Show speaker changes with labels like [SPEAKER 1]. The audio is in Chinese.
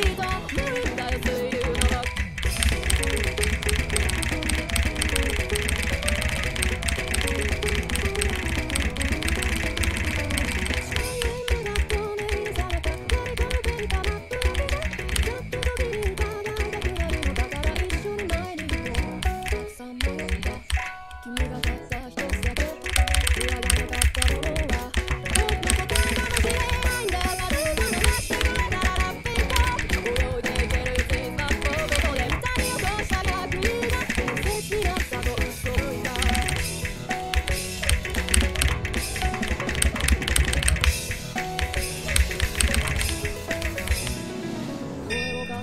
[SPEAKER 1] 移动。